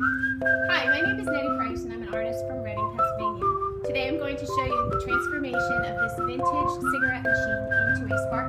Hi, my name is Nettie Price and I'm an artist from Reading, Pennsylvania. Today I'm going to show you the transformation of this vintage cigarette machine into a sparkling